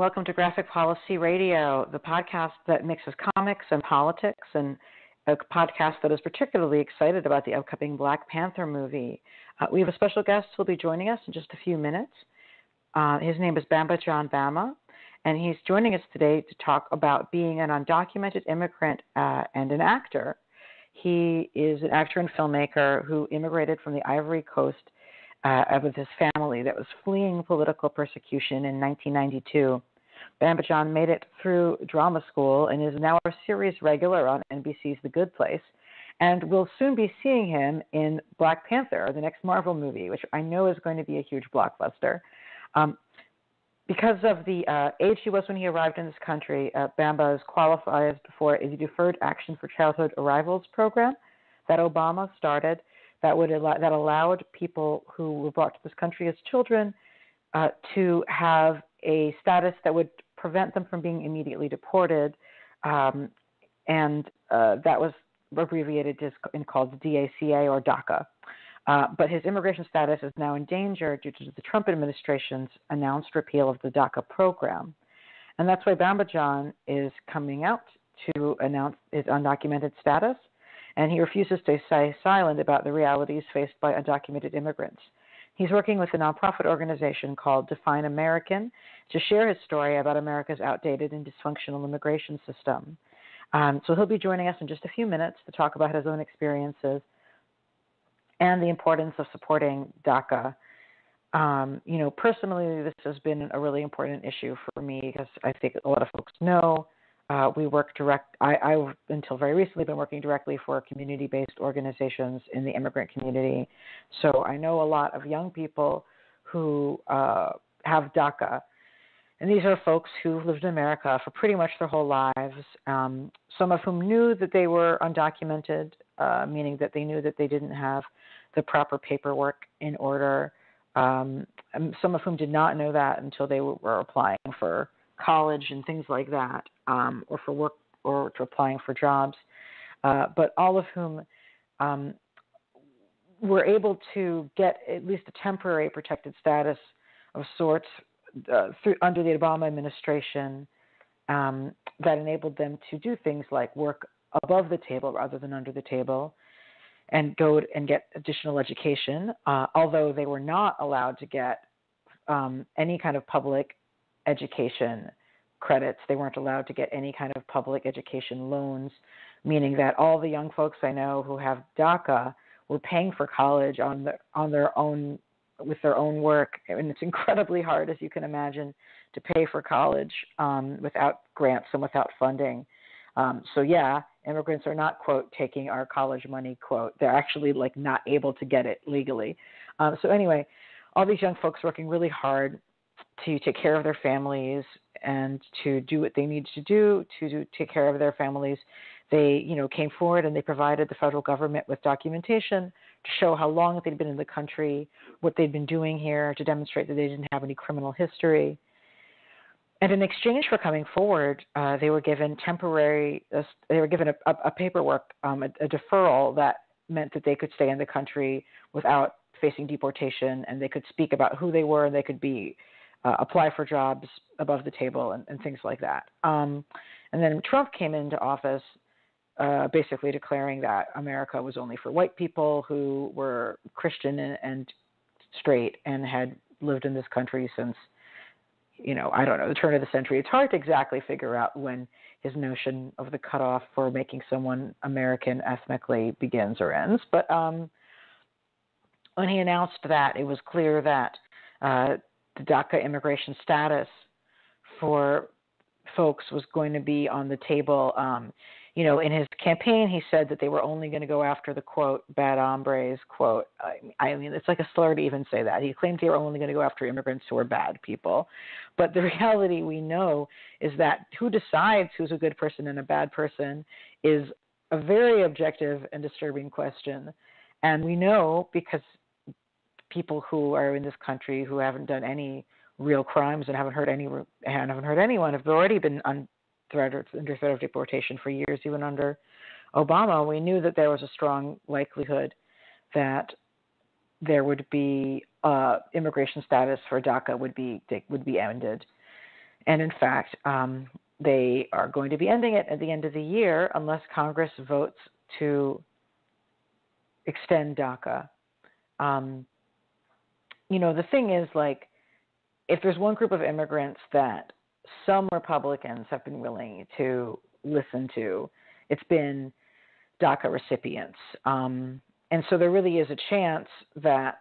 Welcome to Graphic Policy Radio, the podcast that mixes comics and politics, and a podcast that is particularly excited about the upcoming Black Panther movie. Uh, we have a special guest who will be joining us in just a few minutes. Uh, his name is Bambadjan Bamba, and he's joining us today to talk about being an undocumented immigrant uh, and an actor. He is an actor and filmmaker who immigrated from the Ivory Coast uh, with his family that was fleeing political persecution in 1992. Bambadjan made it through drama school and is now a series regular on NBC's The Good Place. And we'll soon be seeing him in Black Panther, the next Marvel movie, which I know is going to be a huge blockbuster. Um, because of the uh, age he was when he arrived in this country, uh, Bamba is qualified for a Deferred Action for Childhood Arrivals program that Obama started that would that allowed people who were brought to this country as children uh, to have a status that would prevent them from being immediately deported, um, and uh, that was abbreviated in called DACA or DACA. Uh, but his immigration status is now in danger due to the Trump administration's announced repeal of the DACA program. And that's why Bambadjan is coming out to announce his undocumented status and he refuses to stay silent about the realities faced by undocumented immigrants. He's working with a nonprofit organization called Define American to share his story about America's outdated and dysfunctional immigration system. Um, so he'll be joining us in just a few minutes to talk about his own experiences and the importance of supporting DACA. Um, you know, personally, this has been a really important issue for me because I think a lot of folks know uh, we work direct. I, I, until very recently, been working directly for community-based organizations in the immigrant community. So I know a lot of young people who uh, have DACA, and these are folks who've lived in America for pretty much their whole lives. Um, some of whom knew that they were undocumented, uh, meaning that they knew that they didn't have the proper paperwork in order. Um, some of whom did not know that until they were applying for college and things like that, um, or for work or to applying for jobs, uh, but all of whom um, were able to get at least a temporary protected status of sorts uh, through, under the Obama administration um, that enabled them to do things like work above the table rather than under the table and go and get additional education, uh, although they were not allowed to get um, any kind of public education credits. They weren't allowed to get any kind of public education loans, meaning that all the young folks I know who have DACA were paying for college on the, on their own with their own work, and it's incredibly hard, as you can imagine, to pay for college um, without grants and without funding. Um, so yeah, immigrants are not quote taking our college money quote. They're actually like not able to get it legally. Um, so anyway, all these young folks working really hard to take care of their families and to do what they needed to do to do, take care of their families. They, you know, came forward and they provided the federal government with documentation to show how long they'd been in the country, what they'd been doing here, to demonstrate that they didn't have any criminal history. And in exchange for coming forward, uh, they were given temporary, uh, they were given a, a, a paperwork, um, a, a deferral that meant that they could stay in the country without facing deportation, and they could speak about who they were, and they could be uh, apply for jobs above the table and, and things like that. Um, and then Trump came into office uh, basically declaring that America was only for white people who were Christian and, and straight and had lived in this country since, you know, I don't know, the turn of the century. It's hard to exactly figure out when his notion of the cutoff for making someone American ethnically begins or ends. But um, when he announced that, it was clear that uh, the DACA immigration status for folks was going to be on the table. Um, you know, in his campaign, he said that they were only going to go after the quote bad hombres quote. I, I mean, it's like a slur to even say that. He claimed they were only going to go after immigrants who are bad people, but the reality we know is that who decides who's a good person and a bad person is a very objective and disturbing question. And we know because people who are in this country who haven't done any real crimes and haven't hurt any and haven't hurt anyone have already been on threat under threat of deportation for years, even under Obama. We knew that there was a strong likelihood that there would be uh, immigration status for DACA would be would be ended, And in fact, um, they are going to be ending it at the end of the year unless Congress votes to extend DACA. Um, you know, the thing is, like, if there's one group of immigrants that some Republicans have been willing to listen to, it's been DACA recipients. Um, and so there really is a chance that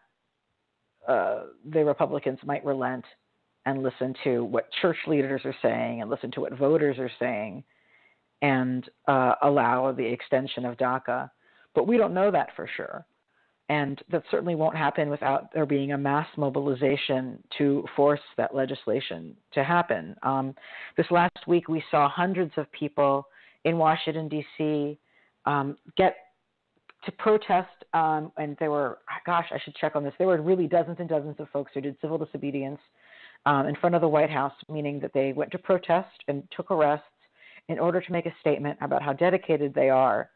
uh, the Republicans might relent and listen to what church leaders are saying and listen to what voters are saying and uh, allow the extension of DACA. But we don't know that for sure. And that certainly won't happen without there being a mass mobilization to force that legislation to happen. Um, this last week, we saw hundreds of people in Washington, D.C. Um, get to protest, um, and there were, gosh, I should check on this. There were really dozens and dozens of folks who did civil disobedience um, in front of the White House, meaning that they went to protest and took arrests in order to make a statement about how dedicated they are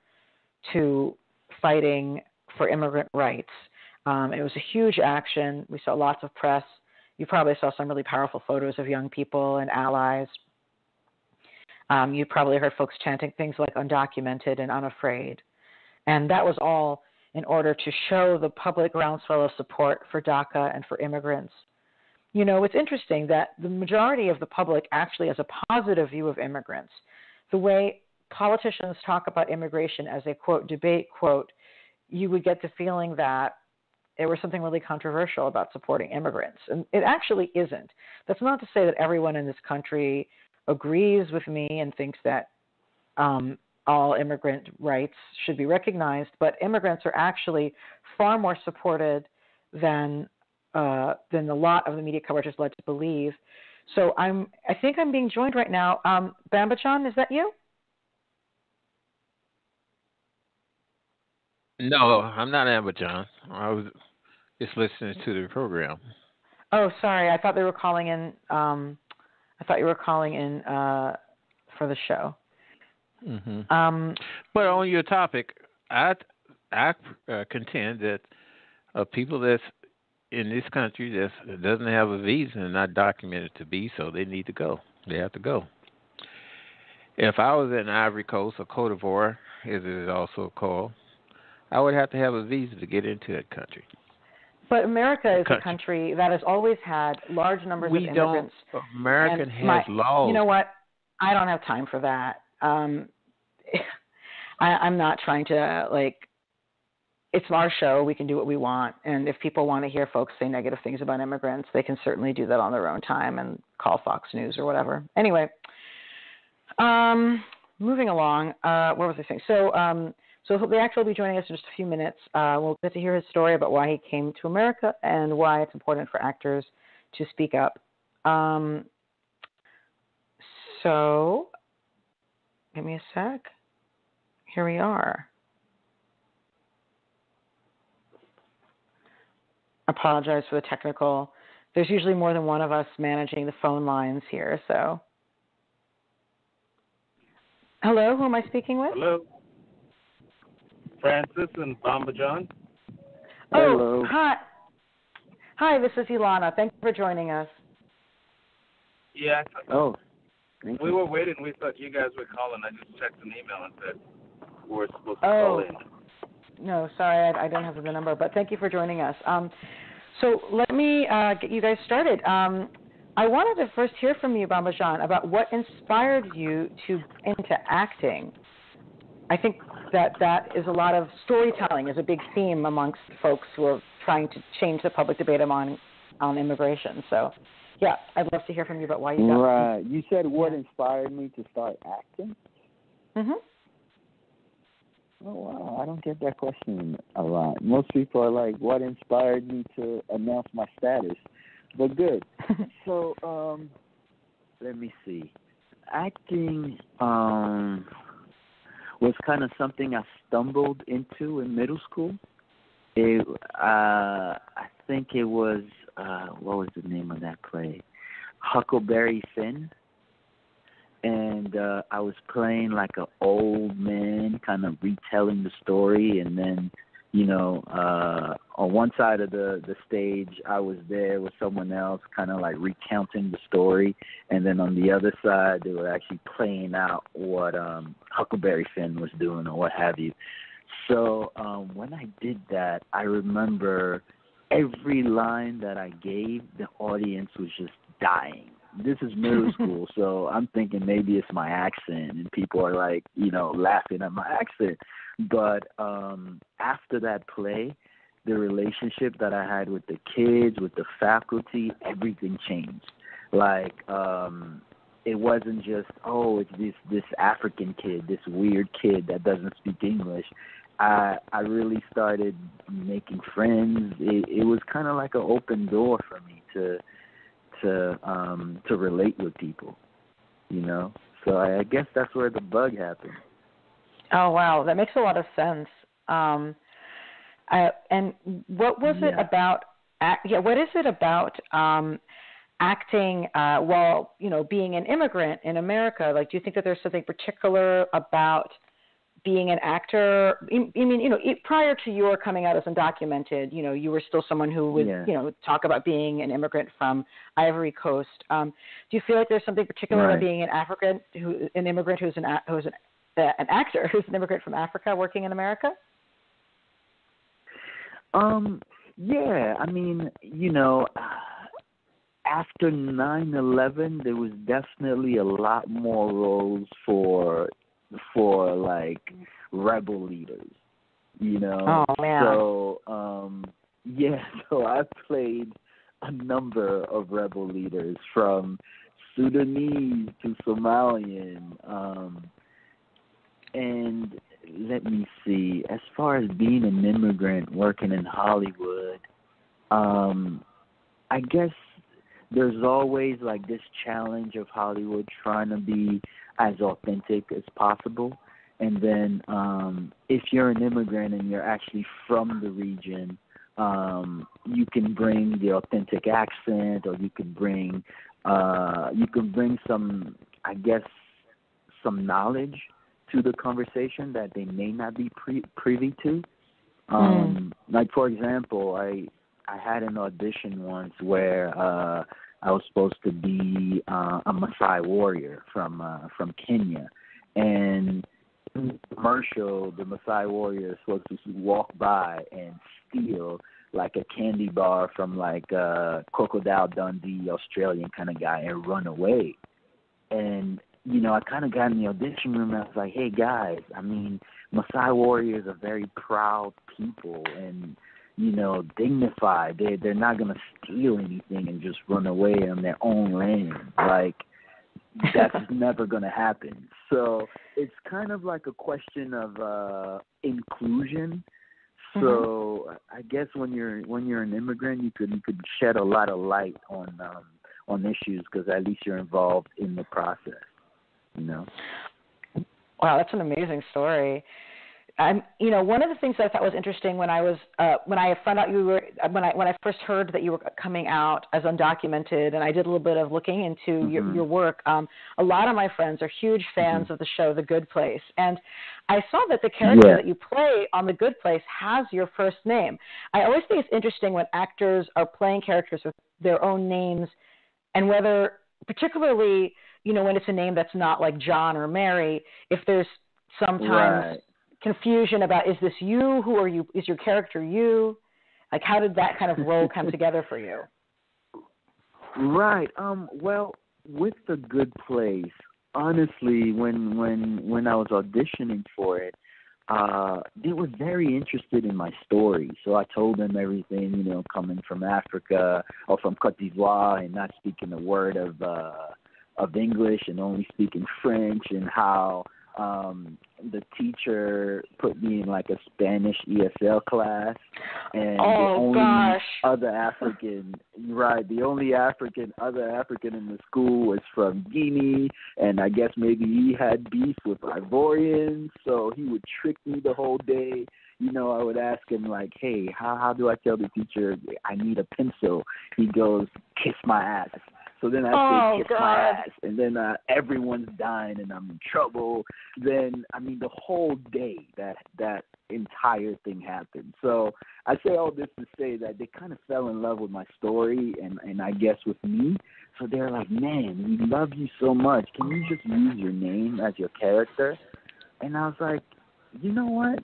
to fighting for immigrant rights. Um, it was a huge action. We saw lots of press. You probably saw some really powerful photos of young people and allies. Um, you probably heard folks chanting things like undocumented and unafraid. And that was all in order to show the public groundswell of support for DACA and for immigrants you know, it's interesting that the majority of the public actually has a positive view of immigrants. The way politicians talk about immigration as a quote debate quote, you would get the feeling that there was something really controversial about supporting immigrants. And it actually isn't. That's not to say that everyone in this country agrees with me and thinks that um, all immigrant rights should be recognized, but immigrants are actually far more supported than uh, than a lot of the media coverage is led to believe. So I'm, I think I'm being joined right now. Um, Bambadjan, is that you? No, I'm not Bambadjan. I was just listening to the program. Oh, sorry. I thought they were calling in. Um, I thought you were calling in uh, for the show. Mm-hmm. Um, but on your topic, I I uh, contend that uh, people that in this country that doesn't have a visa and not documented to be so, they need to go. They have to go. If I was in Ivory Coast or Cote d'Ivoire, as it is also called, I would have to have a visa to get into that country. But America is country. a country that has always had large numbers we of immigrants. Don't, American has my, laws. You know what? I don't have time for that. Um, I, I'm not trying to like it's our show. We can do what we want. And if people want to hear folks say negative things about immigrants, they can certainly do that on their own time and call Fox News or whatever. Anyway, um, moving along, uh, what was I saying? So, um, so the actor will be joining us in just a few minutes. Uh, we'll get to hear his story about why he came to America and why it's important for actors to speak up. Um, so, give me a sec. Here we are. apologize for the technical. There's usually more than one of us managing the phone lines here, so. Hello, who am I speaking with? Hello. Francis and Bambadjan. Oh, hi. Hi, this is Ilana. Thank you for joining us. Yeah. Oh. we were waiting. We thought you guys were calling. I just checked an email and said we were supposed to oh. call in. No, sorry, I, I, don't have the number, but thank you for joining us. Um, so let me uh, get you guys started. Um, I wanted to first hear from you, Bambadjan, about what inspired you to into acting. I think that that is a lot of storytelling is a big theme amongst folks who are trying to change the public debate on on immigration. So, yeah, I'd love to hear from you about why you got. Right. You said what inspired me to start acting. Mhm. Oh wow, I don't get that question a lot. Most people are like, "What inspired me to announce my status?" But good. so, um, let me see. Acting um was kind of something I stumbled into in middle school. It, uh, I think it was uh, what was the name of that play? Huckleberry Finn and uh I was playing like an old man, kind of retelling the story, and then you know, uh on one side of the the stage I was there with someone else kind of like recounting the story and then on the other side they were actually playing out what um Huckleberry Finn was doing or what have you. So um when I did that, I remember every line that I gave, the audience was just dying. This is middle school, so I'm thinking maybe it's my accent and people are like, you know, laughing at my accent. But um after that play, the relationship that I had with the kids, with the faculty, everything changed. Like um it wasn't just oh it's this this African kid, this weird kid that doesn't speak English. I I really started making friends. It, it was kind of like an open door for me to to um to relate with people, you know. So I, I guess that's where the bug happened. Oh wow, that makes a lot of sense. Um, uh, and what was yeah. it about? Yeah, what is it about um, acting uh, while you know being an immigrant in America? Like, do you think that there's something particular about being an actor? I mean, you know, prior to your coming out as undocumented, you know, you were still someone who would, yeah. you know, talk about being an immigrant from Ivory Coast. Um, do you feel like there's something particular right. about being an African, who, an immigrant who's an who's an an actor who's an immigrant from Africa working in America? Um, yeah, I mean, you know, after nine eleven, there was definitely a lot more roles for for like rebel leaders, you know. Oh man. So, um, yeah, so I played a number of rebel leaders from Sudanese to Somalian, um, and let me see. As far as being an immigrant working in Hollywood, um, I guess there's always like this challenge of Hollywood trying to be as authentic as possible. And then um, if you're an immigrant and you're actually from the region, um, you can bring the authentic accent, or you can bring uh, you can bring some, I guess, some knowledge to the conversation that they may not be pre- privy to. Um, mm. Like for example, I I had an audition once where uh, I was supposed to be uh, a Maasai warrior from uh, from Kenya, and in the commercial, the Maasai warrior is supposed to walk by and steal like a candy bar from like uh Crocodile Dundee Australian kind of guy and run away. And you know, I kind of got in the audition room and I was like, hey guys, I mean, Maasai warriors are very proud people and you know dignified. They they're not gonna steal anything and just run away on their own land. Like that's never gonna happen. So it's kind of like a question of uh inclusion. So mm-hmm. I guess when you're when you're an immigrant, you could you could shed a lot of light on um on issues because at least you're involved in the process know. Wow, that's an amazing story. I'm, you know, one of the things that I thought was interesting when I was uh, when I found out you were when I when I first heard that you were coming out as undocumented, and I did a little bit of looking into mm-hmm. your, your work. Um, a lot of my friends are huge fans mm-hmm. of the show The Good Place, and I saw that the character yeah. that you play on The Good Place has your first name. I always think it's interesting when actors are playing characters with their own names, and whether particularly you know, when it's a name that's not like John or Mary, if there's sometimes right. confusion about is this you? Who are you? Is your character you? Like, how did that kind of role come together for you? Right. Um. Well, with the Good Place, honestly, when when when I was auditioning for it, uh, they were very interested in my story. So I told them everything, you know, coming from Africa or from Cote d'Ivoire and not speaking a word of uh, of English and only speaking French and how um the teacher put me in like a Spanish ESL class and oh, the only gosh. other African right, the only African other African in the school was from Guinea and I guess maybe he had beef with Ivorians, so he would trick me the whole day. You know, I would ask him like, Hey, how how do I tell the teacher I need a pencil? He goes, Kiss my ass So then I oh, say kiss my ass, and then uh, everyone's dying, and I'm in trouble. Then I mean, the whole day that that entire thing happened. So I say all this to say that they kind of fell in love with my story, and and I guess with me. So they're like, man, we love you so much. Can you just use your name as your character? And I was like, you know what?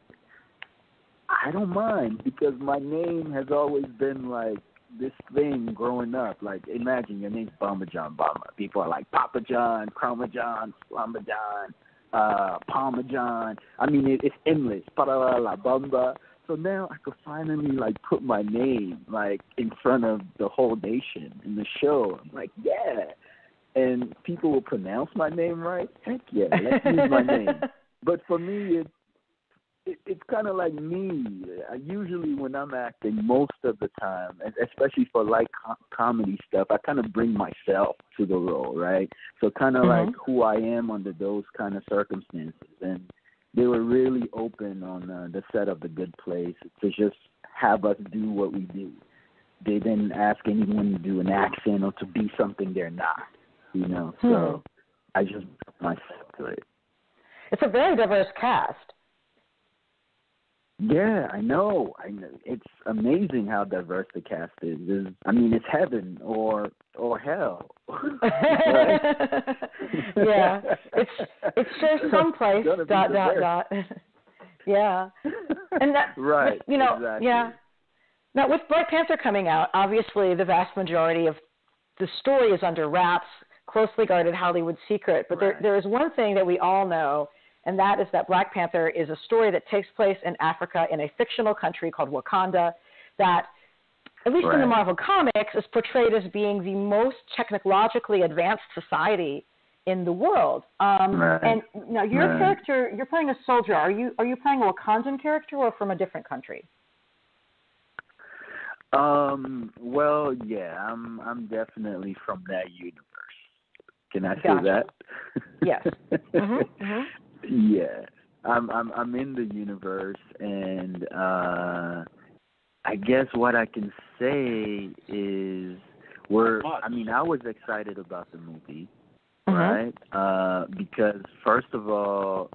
I don't mind because my name has always been like this thing growing up. Like, imagine your name's Bambadjan Bamba. People are like Papa John, Chroma John, Slamba John, uh, Palma John. I mean, it, it's endless. La Bamba. So now I could finally like put my name like in front of the whole nation in the show. I'm like, yeah. And people will pronounce my name right. Heck yeah, let's use my name. But for me, it it, it's kind of like me. I usually, when I'm acting, most of the time, especially for light com- comedy stuff, I kind of bring myself to the role, right? So kind of mm-hmm. like who I am under those kind of circumstances, and they were really open on uh, the set of The Good Place to just have us do what we do. They didn't ask anyone to do an accent or to be something they're not, you know. Hmm. So I just myself to it. It's a very diverse cast. Yeah, I know. I know. It's amazing how diverse the cast is. It's, I mean, it's heaven or or hell. yeah, it's it's sure someplace. Dot dot dot. yeah, and that right. You know, exactly. yeah. Now with Black Panther coming out, obviously the vast majority of the story is under wraps, closely guarded Hollywood secret. But right. there there is one thing that we all know and that is that Black Panther is a story that takes place in Africa in a fictional country called Wakanda that at least right. in the Marvel comics is portrayed as being the most technologically advanced society in the world. Um, right. And now your right. character, you're playing a soldier. Are you are you playing a Wakandan character or from a different country? Um. Well, yeah, I'm. I'm definitely from that universe. Can I gotcha. say that? yes. Mm-hmm. Mm-hmm. Yeah, I'm I'm I'm in the universe, and uh I guess what I can say is we're. I mean, I was excited about the movie, mm-hmm. right? Uh Because first of all,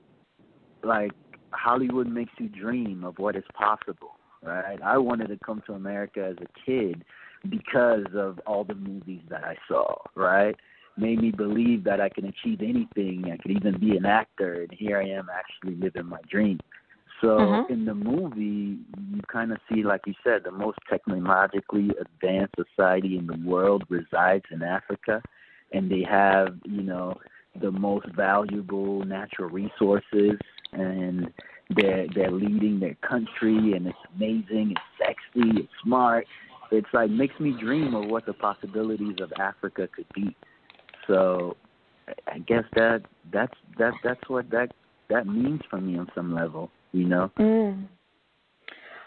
like Hollywood makes you dream of what is possible, right? I wanted to come to America as a kid because of all the movies that I saw, right? Made me believe that I can achieve anything. I could even be an actor, and here I am actually living my dream. So mm-hmm. in the movie, you kind of see, like you said, the most technologically advanced society in the world resides in Africa, and they have, you know, the most valuable natural resources, and they're they're leading their country, and it's amazing, it's sexy, it's smart. It's like makes me dream of what the possibilities of Africa could be. So I guess that that's that that's what that that means for me on some level, you know. Mm.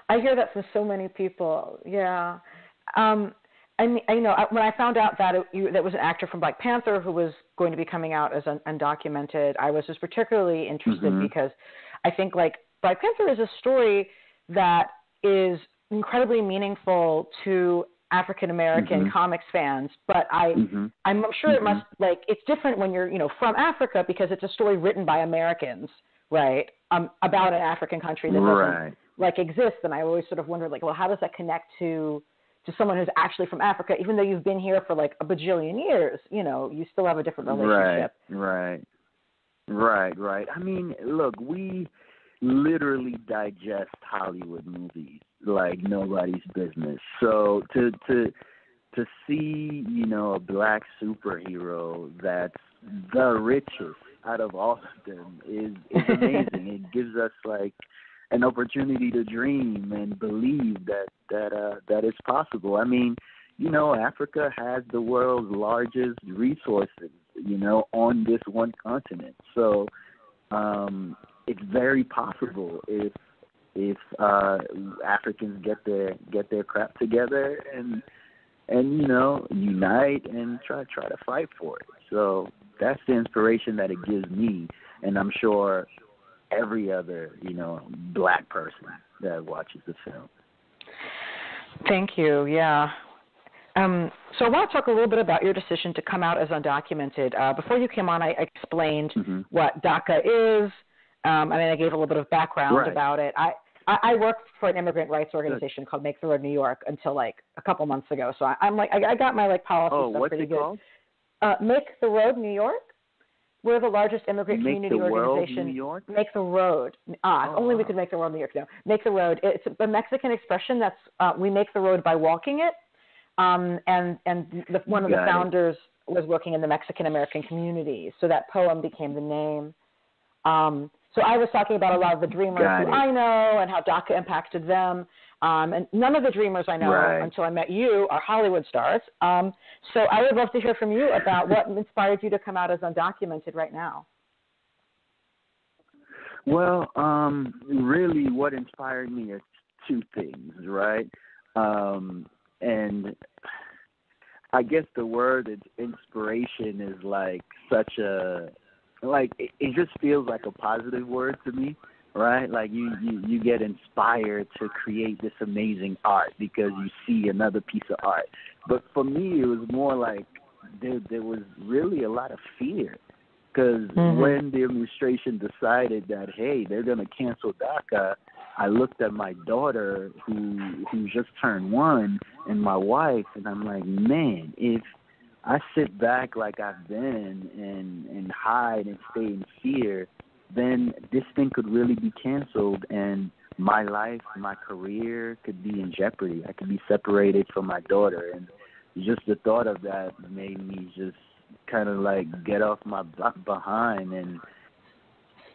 I hear that from so many people. Yeah. Um I mean, you know, when I found out that it, you, that was an actor from Black Panther who was going to be coming out as un, undocumented, I was just particularly interested mm-hmm. because I think like Black Panther is a story that is incredibly meaningful to African American mm-hmm. comics fans, but I mm-hmm. I'm sure it mm-hmm. must like it's different when you're you know from Africa because it's a story written by Americans, right? Um, about an African country that right. doesn't like exist, and I always sort of wondered like, well, how does that connect to to someone who's actually from Africa, even though you've been here for like a bajillion years, you know, you still have a different relationship. Right, right, right, right. I mean, look, we literally digest Hollywood movies like nobody's business. So to to to see, you know, a black superhero that's the richest out of all of them is is amazing. it gives us like an opportunity to dream and believe that that uh that it's possible. I mean, you know, Africa has the world's largest resources, you know, on this one continent. So um it's very possible if if uh Africans get their get their crap together and and you know unite and try try to fight for it. So that's the inspiration that it gives me, and I'm sure every other you know black person that watches the film. Thank you. Yeah. Um, so I want to talk a little bit about your decision to come out as undocumented. Uh, before you came on, I explained mm-hmm. what DACA is. Um, I mean, I gave a little bit of background right. about it. I, I, I worked for an immigrant rights organization Good. called Make the Road New York until like a couple months ago. So I, I'm like, I, I got my like policy oh, stuff what's pretty it good. Called? Uh, Make the Road New York. We're the largest immigrant make community the organization. World New York? Make the road. Ah, oh. only we could make the world New York. No, make the road. It's a Mexican expression that's uh, we make the road by walking it. Um, and and the, one of Got the it. founders was working in the Mexican American community, so that poem became the name. Um, so I was talking about a lot of the dreamers who. I know and how DACA impacted them. Um, and none of the dreamers I know Right. until I met you are Hollywood stars. Um, so I would love to hear from you about what inspired you to come out as undocumented right now. Well, um, really, what inspired me is two things, right? Um, and I guess the word is inspiration is like such a like it, it just feels like a positive word to me, right? Like you you you get inspired to create this amazing art because you see another piece of art. But for me, it was more like there there was really a lot of fear because Mhm. when the administration decided that hey they're going to cancel DACA, I looked at my daughter who who just turned one and my wife and I'm like man if I sit back like I've been and and hide and stay in fear, then this thing could really be canceled and my life, my career could be in jeopardy. I could be separated from my daughter and just the thought of that made me just kind of like get off my behind and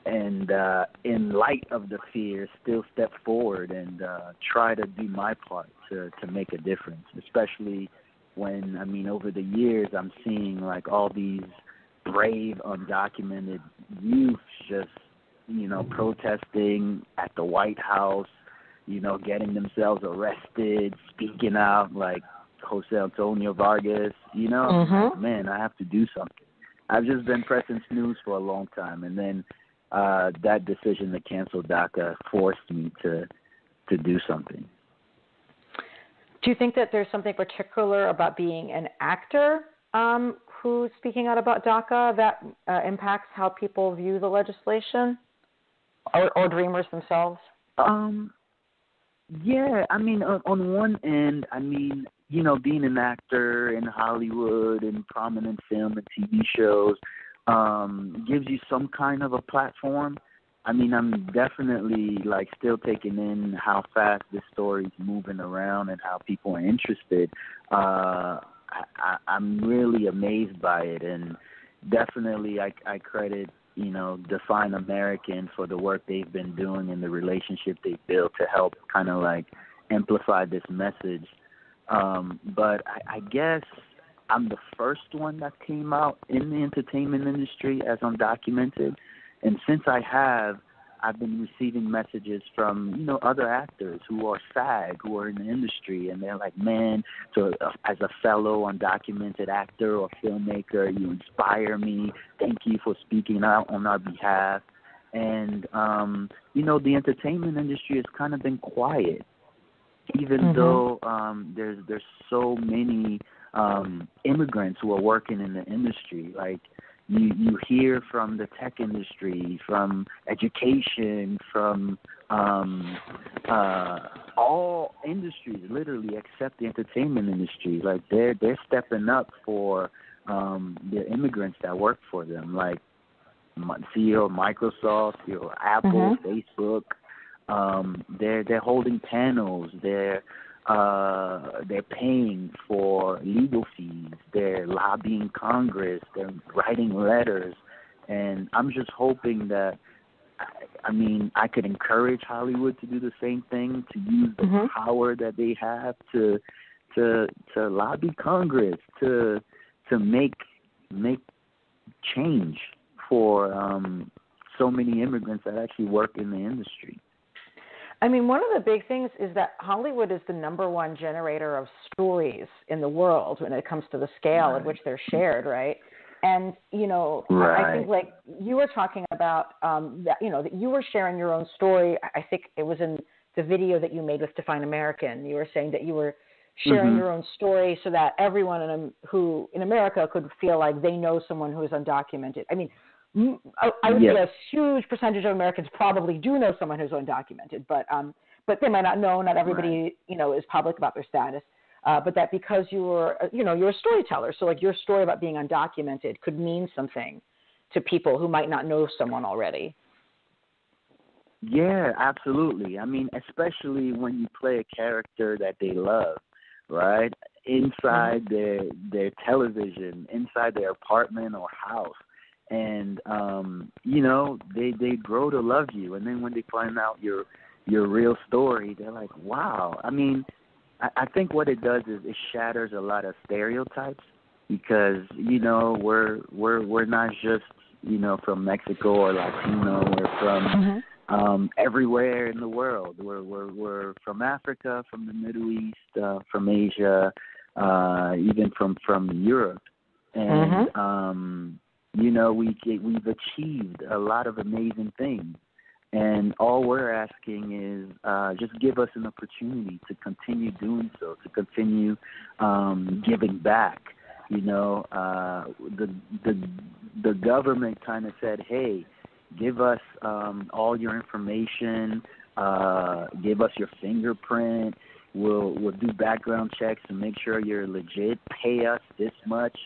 and uh in light of the fear still step forward and uh try to do my part to to make a difference especially when I mean over the years I'm seeing like all these brave undocumented youth just you know protesting at the White House, you know getting themselves arrested, speaking out like Jose Antonio Vargas, you know, Mhm. man, I have to do something. I've just been pressing snooze for a long time and then uh that decision to cancel DACA forced me to to do something. Do you think that there's something particular about being an actor um, who's speaking out about DACA that uh, impacts how people view the legislation, or, or dreamers themselves? Um, yeah, I mean, on, on one end, I mean, you know, being an actor in Hollywood and prominent film and TV shows um, gives you some kind of a platform. I mean, I'm definitely like still taking in how fast this story's moving around and how people are interested. Uh, I, I'm really amazed by it, and definitely I, I credit you know Define American for the work they've been doing and the relationship they've built to help kind of like amplify this message. Um, but I, I guess I'm the first one that came out in the entertainment industry as undocumented. And since I have, I've been receiving messages from you know other actors who are SAG, who are in the industry, and they're like, "Man, so uh, as a fellow undocumented actor or filmmaker, you inspire me. Thank you for speaking out on our behalf." And um, you know, the entertainment industry has kind of been quiet, even Mhm. though um, there's there's so many um, immigrants who are working in the industry, like you you hear from the tech industry, from education, from um, uh, all industries, literally except the entertainment industry. Like they're they're stepping up for um, the immigrants that work for them, like CEO of Microsoft, you know, Apple, Facebook. Um, they're they're holding panels. They're uh, they're paying for legal fees. They're lobbying Congress. They're writing letters, and I'm just hoping that. I- I mean, I could encourage Hollywood to do the same thing, to use the Mhm. power that they have to to to lobby Congress to to make make change for um so many immigrants that actually work in the industry. I mean, one of the big things is that Hollywood is the number one generator of stories in the world when it comes to the scale at which they're shared, right? And you know, I, I think like you were talking about, um, that you know, that you were sharing your own story. I- I think it was in the video that you made with Define American. You were saying that you were sharing mm-hmm. your own story so that everyone in, who in America could feel like they know someone who is undocumented. I mean, I, I would yes. say a huge percentage of Americans probably do know someone who's undocumented, but um, but they might not know. Not everybody, right. you know, is public about their status. Uh, but that because you were, uh, you know, you're a storyteller, so like your story about being undocumented could mean something to people who might not know someone already. Yeah, absolutely. I mean, especially when you play a character that they love, right? Inside mm-hmm. their their television, inside their apartment or house. And um, you know, they they grow to love you and then when they find out your your real story, they're like, Wow. I mean, I, I think what it does is it shatters a lot of stereotypes because, you know, we're we're we're not just, you know, from Mexico or Latino, we're from mm-hmm um, everywhere in the world. We're, we're, we're from Africa, from the Middle East, uh, from Asia, uh, even from, from Europe. And, mm-hmm. um, you know, we, we've achieved a lot of amazing things. And all we're asking is uh, just give us an opportunity to continue doing so, to continue um, giving back. You know, uh, the the the government kind of said, "Hey, give us um, all your information, uh, give us your fingerprint. We'll we'll do background checks and make sure you're legit. Pay us this much,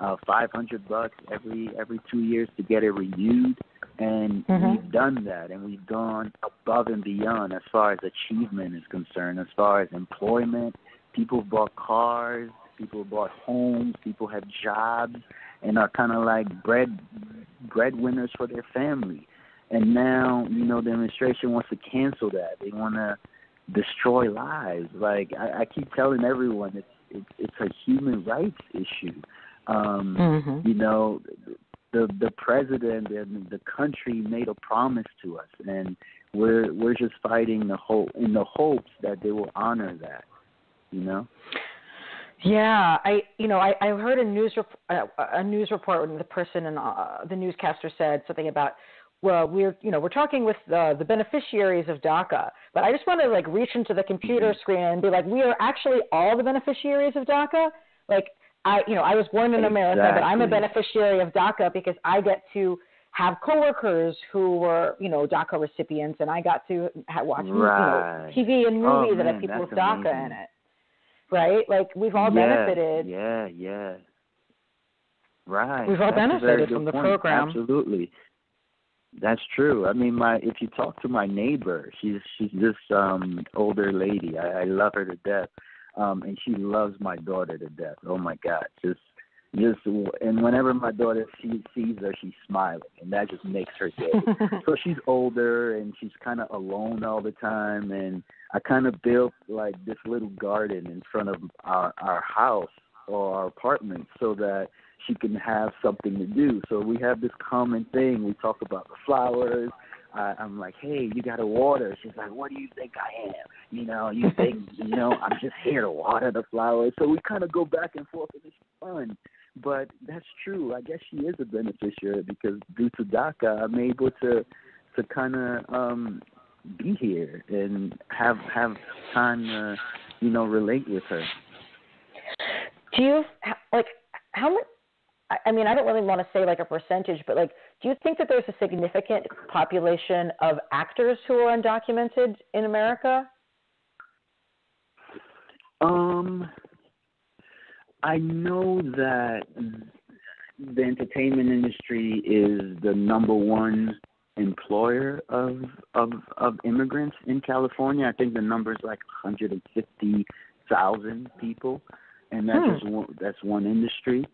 uh, five hundred bucks every every two years to get it renewed. And mm-hmm. we've done that, and we've gone above and beyond as far as achievement is concerned, as far as employment. People bought cars, people bought homes, people have jobs, and are kind of like bread breadwinners for their family. And now, you know, the administration wants to cancel that. They want to destroy lives. Like I, I keep telling everyone, it's it's it's a human rights issue. Um, mm-hmm. You know, the the president and the country made a promise to us, and we're we're just fighting the hope in the hopes that they will honor that. You know. Yeah, I you know I, I heard a news rep- uh, a news report when the person and uh, the newscaster said something about well we're you know we're talking with the the beneficiaries of DACA, but I just want to like reach into the computer mm-hmm. screen and be like we are actually all the beneficiaries of DACA. Like I you know I was born in America, exactly. but I'm a beneficiary of DACA because I get to have coworkers who were, you know, DACA recipients, and I got to watch, right. you know, TV and oh, movies man, that have people with DACA amazing. in it right? Like we've all yeah, benefited. Yeah, yeah. Right. We've all That's benefited from the point. program. Absolutely. That's true. I mean, my if you talk to my neighbor, she's she's this um older lady. I, I love her to death, um, and she loves my daughter to death. Oh my God, just just and whenever my daughter sees sees her, she's smiling, and that just makes her day. so she's older and she's kind of alone all the time, and I kind of built like this little garden in front of our our house or our apartment so that she can have something to do. So we have this common thing. We talk about the flowers. I, I'm like, hey, you got to water. She's like, what do you think I am? You know, you think, you know, I'm just here to water the flowers. So we kind of go back and forth, and it's fun. But that's true. I guess she is a beneficiary because due to DACA, I'm able to to kind of um be here and have have time to you know relate with her. Do you like how much? I mean, I don't really want to say like a percentage, but like, do you think that there's a significant population of actors who are undocumented in America? Um, I know that the entertainment industry is the number one employer of of of immigrants in California. I think the number is like 150,000 people, and that's hmm. just one, that's one industry.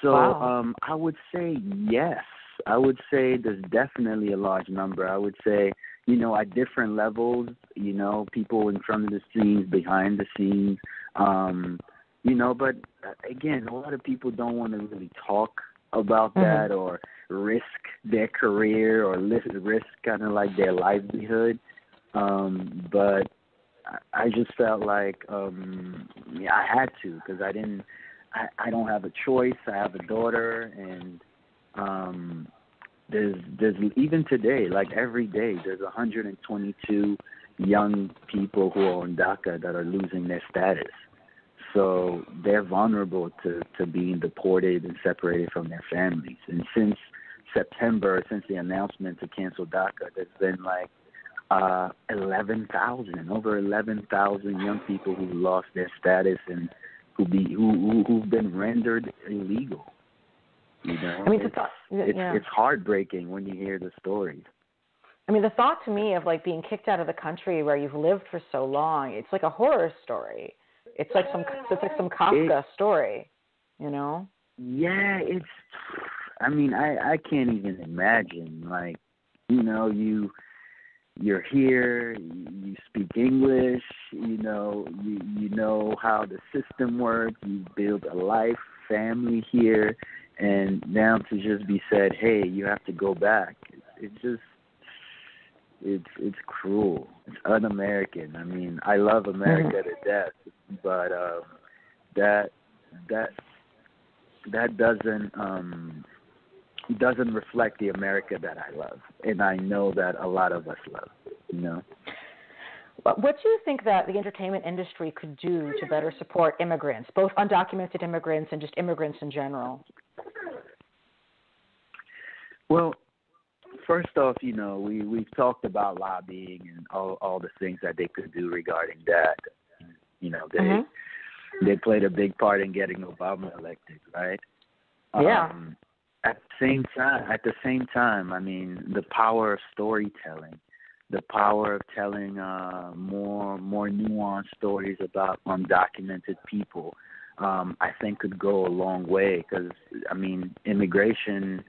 So wow. um, I would say yes. I would say there's definitely a large number. I would say you know at different levels. You know, people in front of the scenes, behind the scenes. Um, you know, but uh, again, a lot of people don't want to really talk about mm-hmm. that or risk their career or risk kind of like their livelihood. Um, but I just felt like um, yeah, I had to because I didn't. I, I don't have a choice. I have a daughter, and um, there's there's even today, like every day, there's 122 young people who are on DACA that are losing their status. so they're vulnerable to to being deported and separated from their families. And since September, since the announcement to cancel DACA, there's been like uh, 11,000, over 11,000 young people who lost their status and who be who, who who've been rendered illegal. You know, I mean, it's, thought, it's, yeah. it's heartbreaking when you hear the stories. I mean, the thought to me of like being kicked out of the country where you've lived for so long, it's like a horror story. It's like some it's like some Kafka it, story, you know? Yeah, it's I mean, I I can't even imagine like, you know, you you're here, you speak English, you know, you you know how the system works, you build a life, family here, and now to just be said, hey, you have to go back. It, it just it's it's cruel. It's un-American. I mean, I love America to death, but um, that that that doesn't um, doesn't reflect the America that I love, and I know that a lot of us love. You know. What do you think that the entertainment industry could do to better support immigrants, both undocumented immigrants and just immigrants in general? Well, first off, you know, we we've talked about lobbying and all all the things that they could do regarding that. You know, they mm-hmm. they played a big part in getting Obama elected, right? Yeah. Um, at the same time, at the same time, I mean, the power of storytelling, the power of telling uh, more more nuanced stories about undocumented people, um, I think could go a long way. Because I mean, immigration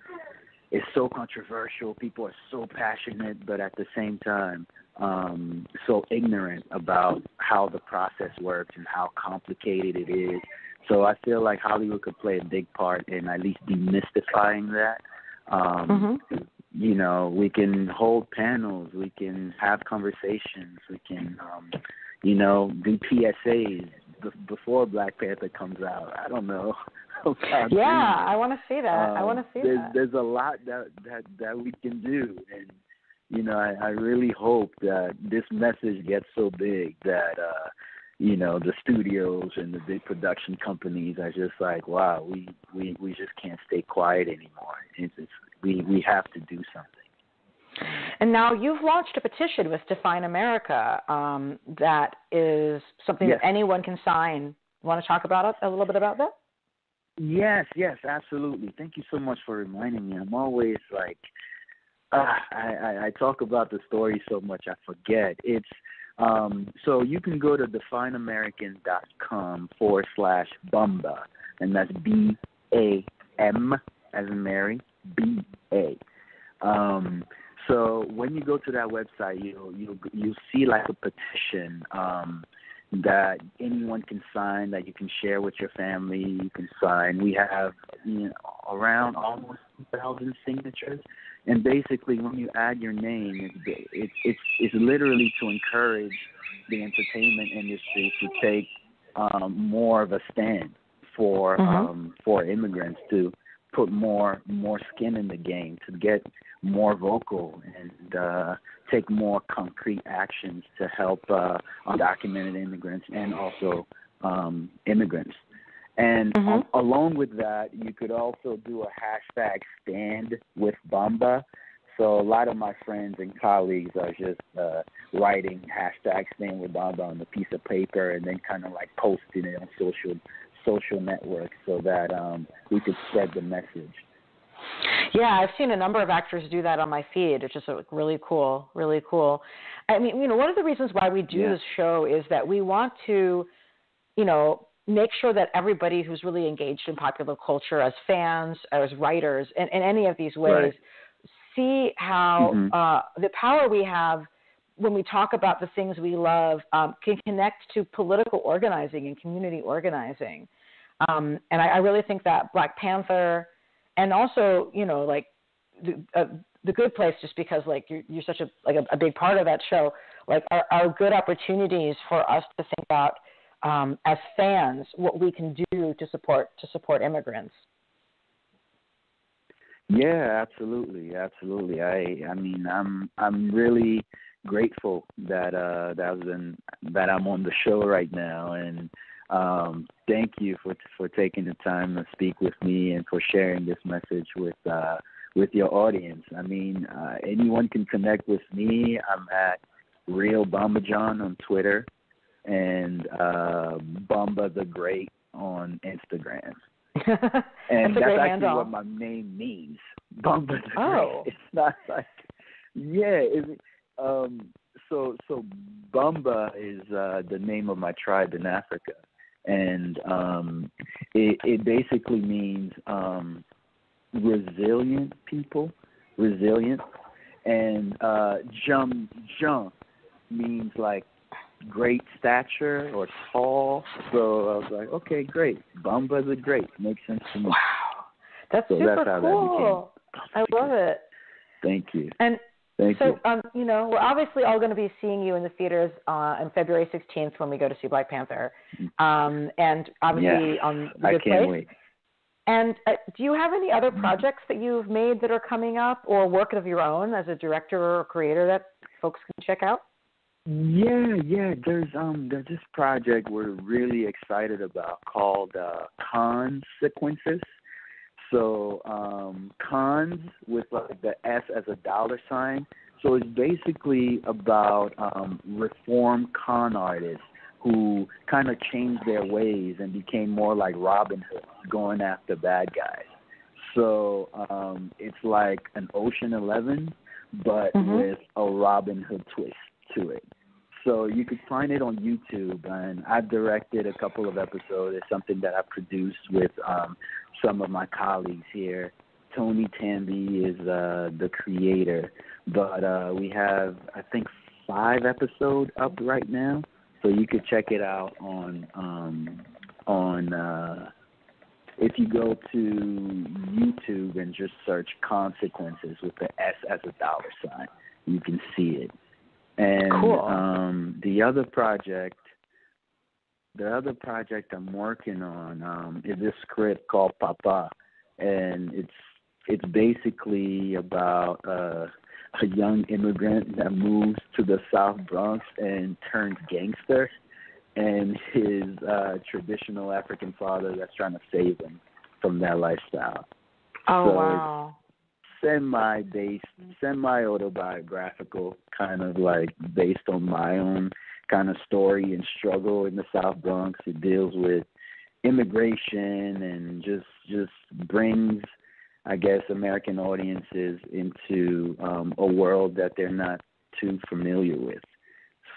is so controversial. People are so passionate, but at the same time, um, so ignorant about how the process works and how complicated it is so I feel like Hollywood could play a big part in at least demystifying that. Um, mm-hmm. You know, we can hold panels, we can have conversations, we can, um, you know, do PSAs b- before Black Panther comes out. I don't know. yeah, I want to see that. Um, I want to see there's, that. There's a lot that that that we can do, and you know, I, I really hope that this message gets so big that. uh you know the studios and the big production companies are just like wow we we we just can't stay quiet anymore it's, it's we we have to do something and now you've launched a petition with Define American um, that is something yes. that anyone can sign. Want to talk about it a little bit about that? Yes yes absolutely. Thank you so much for reminding me. I'm always like uh, I, I i talk about the story so much i forget. It's um, so you can go to defineamerican.com forward slash Bamba, and that's B A M as in Mary, B A. Um, so when you go to that website, you'll you'll you'll see like a petition um, that anyone can sign, that you can share with your family. You can sign. We have you know, around almost 2,000 signatures and basically when you add your name it's it's it's, it's literally to encourage the entertainment industry to take um, more of a stand for mm-hmm. um, for immigrants to put more more skin in the game to get more vocal and uh, take more concrete actions to help uh, undocumented immigrants and also um, immigrants and mm-hmm. along with that, you could also do a hashtag stand with Bamba. So a lot of my friends and colleagues are just uh, writing hashtag stand with Bamba on a piece of paper and then kind of like posting it on social social networks so that um, we could spread the message. Yeah, I've seen a number of actors do that on my feed. It's just really cool, really cool. I mean, you know, one of the reasons why we do yeah. this show is that we want to, you know, make sure that everybody who's really engaged in popular culture as fans, as writers, in, in any of these ways, right. see how mm-hmm. uh, the power we have when we talk about the things we love um, can connect to political organizing and community organizing. Um, and I, I, really think that Black Panther, and also you know like the, uh, the Good Place, just because like you're, you're such a like a, a big part of that show, like are, are good opportunities for us to think about um, as fans what we can do to support to support immigrants. Yeah, absolutely, absolutely. I I mean I'm I'm really grateful that uh that was in, that I'm on the show right now and um, thank you for for taking the time to speak with me and for sharing this message with uh, with your audience. I mean, uh, anyone can connect with me. I'm at Real Bambadjan on Twitter and uh, Bamba the Great on Instagram. and that's, that's actually handle. what my name means. Bamba the oh. Great. It's not like yeah. It, um, so so Bamba is uh, the name of my tribe in Africa, and um, it, it basically means um, resilient people, resilient, and uh, Jum Jum means like great stature or tall. So I was like, okay, great. Bamba the Great makes sense to me. Wow, that's so super that's cool. I love it. Thank you. And Thank so, you. um, you know, we're obviously all going to be seeing you in the theaters uh, on February 16th when we go to see Black Panther, um, and obviously yes, on the I Good can't Place. wait. And uh, do you have any other projects that you've made that are coming up, or work of your own as a director or creator that folks can check out? Yeah, yeah. There's um there's this project we're really excited about called uh Cons Sequences. So um cons with like the S as a dollar sign. So it's basically about um reform con artists who kind of changed their ways and became more like Robin Hood, going after bad guys. So um it's like an Ocean Eleven but Mhm. with a Robin Hood twist to it. So you could find it on YouTube, and I've directed a couple of episodes. It's something that I produced with um, some of my colleagues here. Tony Tamby is uh, the creator, but uh, we have I think five episodes up right now, so you could check it out on um, on. Uh, if you go to YouTube and just search consequences with the S as a dollar sign, you can see it. And Cool. um the other project the other project I'm working on um is this script called Papa and it's it's basically about uh a young immigrant that moves to the South Bronx and turns gangster and his uh traditional African father that's trying to save him from that lifestyle. Oh So wow! Semi based, semi autobiographical, kind of like based on my own kind of story and struggle in the South Bronx. It deals with immigration and just just brings I guess American audiences into um a world that they're not too familiar with.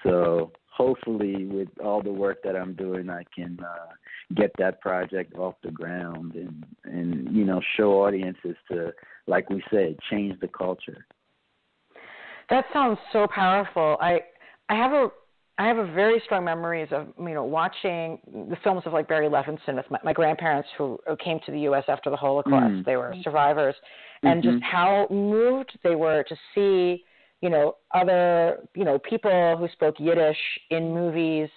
So hopefully with all the work that I'm doing I can uh get that project off the ground and and you know show audiences to like we said change the culture. That sounds so powerful. I I have a I have a very strong memories of you know watching the films of like Barry Levinson with my, my grandparents who came to the U.S. after the Holocaust. Mm. They were survivors, and Mhm. just how moved they were to see you know other you know people who spoke Yiddish in movies,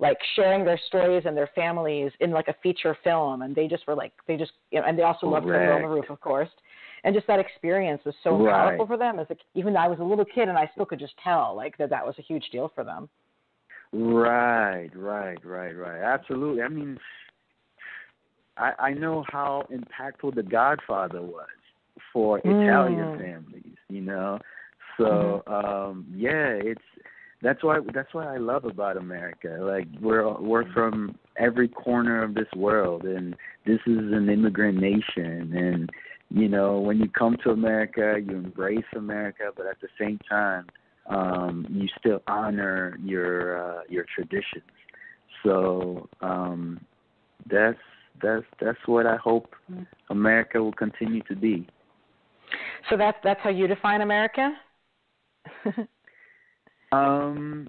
like sharing their stories and their families in like a feature film, and they just were like they just you know, and they also loved Fiddler on the Roof, of course. And just that experience was so Right. powerful for them. As a, even though I was a little kid, and I still could just tell like that that was a huge deal for them. Right, right, right, right. Absolutely. I mean, I I know how impactful The Godfather was for Italian Mm. families. You know, so um yeah, it's that's why that's what I love about America. Like we're we're from every corner of this world, and this is an immigrant nation. And you know, when you come to America, you embrace America, but at the same time, um, you still honor your uh, your traditions. So um, that's that's that's what I hope America will continue to be. So that's that's how you define America. Um,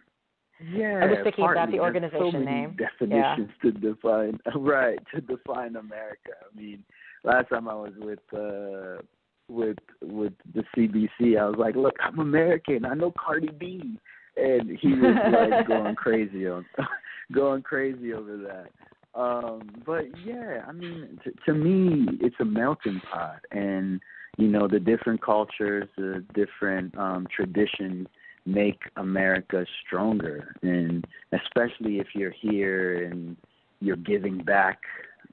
yeah, I was thinking about the organization so name. Definitions to define right to define America. I mean, last time I was with uh with with the CBC, I was like, "Look, I'm American. I know Cardi B," and he was like going crazy on going crazy over that. Um, but yeah, I mean, to, to me, it's a melting pot, and you know, the different cultures, the different um, traditions make America stronger, and especially if you're here and you're giving back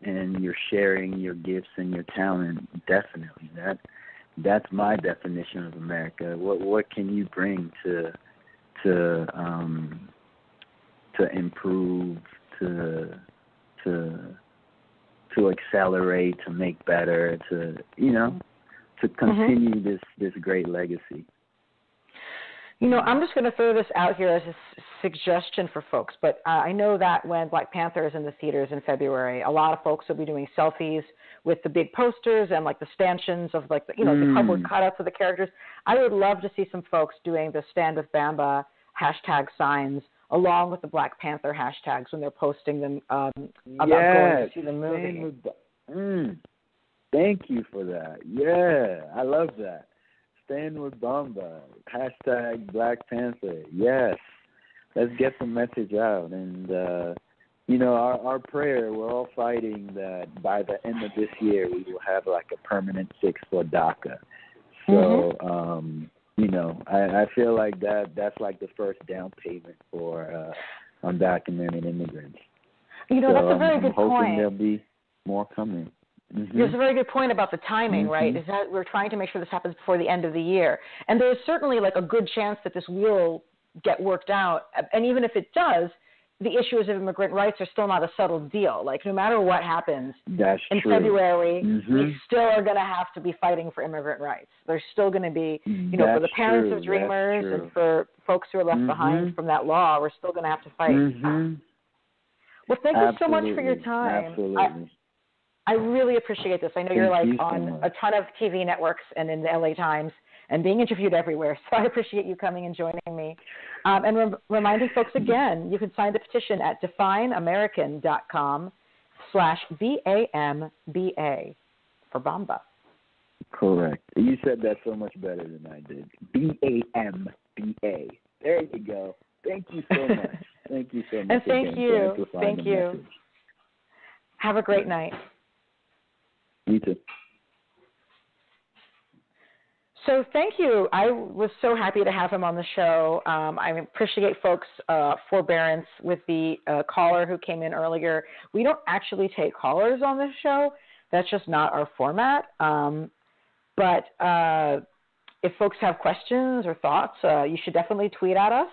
and you're sharing your gifts and your talent. Definitely, that that's my definition of America. What what can you bring to to um, to improve to to to accelerate to make better to you know to mm-hmm. continue mm-hmm. this this great legacy. You know, I'm just going to throw this out here as a suggestion for folks, but uh, I know that when Black Panther is in the theaters in February, a lot of folks will be doing selfies with the big posters and like the stanchions of like the, you know mm. the cardboard cutouts of the characters. I would love to see some folks doing the Stand with Bamba hashtag signs along with the Black Panther hashtags when they're posting them um, about yes. going to see the movie. Mm. Thank you for that. Yeah, I love that. Stand with Bamba. Hashtag Black Panther. Yes. Let's get the message out. And, uh, you know, our, our prayer, we're all fighting that by the end of this year, we will have like a permanent fix for DACA. So, mm-hmm. um, you know, I, I feel like that that's like the first down payment for uh, undocumented immigrants. You know, so that's a very I'm, good I'm hoping point. There'll be more coming. Mm-hmm. There's a very good point about the timing, mm-hmm. right? Is that we're trying to make sure this happens before the end of the year, and there's certainly like a good chance that this will get worked out. And even if it does, the issues of immigrant rights are still not a settled deal. Like no matter what happens That's in true. February, mm-hmm. we still are going to have to be fighting for immigrant rights. There's still going to be, you know, That's for the parents true. of dreamers and for folks who are left mm-hmm. behind from that law, we're still going to have to fight. Mm-hmm. Well, thank Absolutely. you so much for your time. Absolutely. I, I really appreciate this. I know Thank you're like you so on much. a ton of TV networks and in the LA Times and being interviewed everywhere. So I appreciate you coming and joining me. Um, and re- reminding folks again, you can sign the petition at defineamerican.com slash B-A-M-B-A for Bamba. Correct. You said that so much better than I did. B A M B A. There you go. Thank you so much. thank you so much. And thank you. Thank you. Message. Have a great night. You too. So thank you. I was so happy to have him on the show. Um, I appreciate folks' uh, forbearance with the uh, caller who came in earlier. We don't actually take callers on this show. That's just not our format. Um, but uh, if folks have questions or thoughts, uh, you should definitely tweet at us.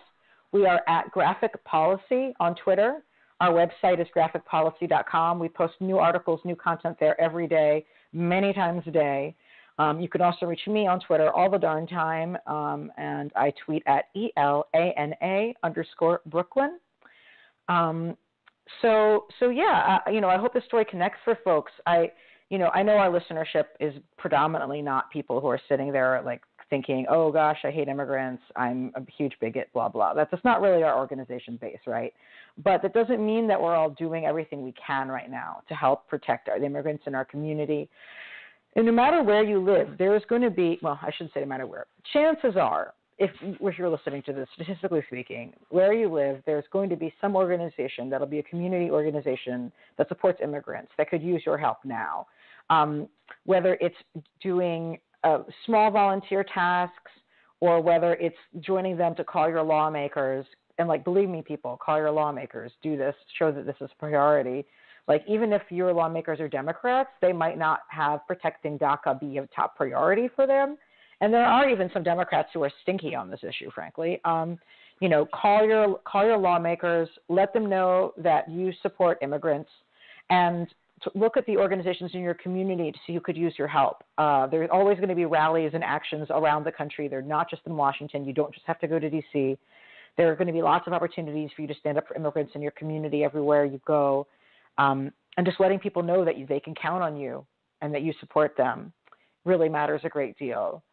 We are at Graphic Policy on Twitter. Our website is graphicpolicy.com. We post new articles, new content there every day, many times a day. Um, you can also reach me on Twitter all the darn time, um, and I tweet at ELANA underscore Brooklyn. Um, so, so yeah, you know, I hope this story connects for folks. I, you know, I know our listenership is predominantly not people who are sitting there like thinking, oh gosh, I hate immigrants, I'm a huge bigot, blah blah. That's, that's not really our organization base, right? But that doesn't mean that we're all doing everything we can right now to help protect our, the immigrants in our community. And no matter where you live, there is going to be, well, I shouldn't say no matter where, chances are, if, if you're listening to this, statistically speaking, where you live, there's going to be some organization that'll be a community organization that supports immigrants that could use your help now. Um, whether it's doing uh, small volunteer tasks or whether it's joining them to call your lawmakers. And like, believe me, people, call your lawmakers, do this, show that this is a priority like even if your lawmakers are Democrats, they might not have protecting DACA be a top priority for them. And there are even some Democrats who are stinky on this issue, frankly. Um, you know, call your call your lawmakers, let them know that you support immigrants, and look at the organizations in your community to see who could use your help. Uh, there's always going to be rallies and actions around the country. They're not just in Washington. You don't just have to go to D.C. There are going to be lots of opportunities for you to stand up for immigrants in your community everywhere you go um, and just letting people know that you, they can count on you and that you support them really matters a great deal.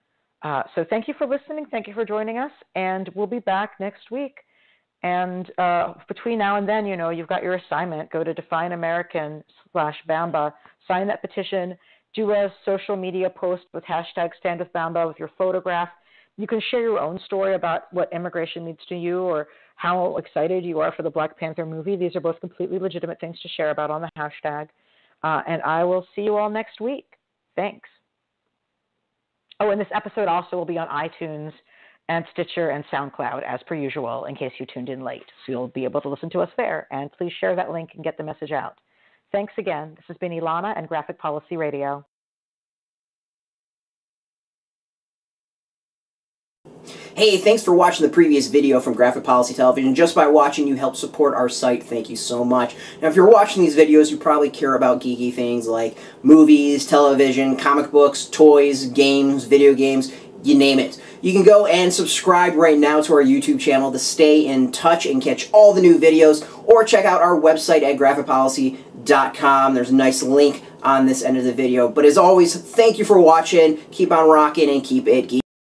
Uh, so thank you for listening. Thank you for joining us, and we'll be back next week. And uh, between now and then, you know, you've got your assignment. Go to Define American slash Bamba, sign that petition, do a social media post with hashtag Stand with Bamba with your photograph. You can share your own story about what immigration means to you or how excited you are for the Black Panther movie. These are both completely legitimate things to share about on the hashtag. Uh, and I will see you all next week. Thanks. Oh, and this episode also will be on iTunes and Stitcher and SoundCloud as per usual in case you tuned in late. So you'll be able to listen to us there. And please share that link and get the message out. Thanks again. This has been Elana and Graphic Policy Radio. Hey, thanks for watching the previous video from Graphic Policy Television. Just by watching, you help support our site. Thank you so much. Now, if you're watching these videos, you probably care about geeky things like movies, television, comic books, toys, games, video games, you name it. You can go and subscribe right now to our YouTube channel to stay in touch and catch all the new videos, or check out our website at graphicpolicy.com. There's a nice link on this end of the video. But as always, thank you for watching. Keep on rocking and keep it geeky.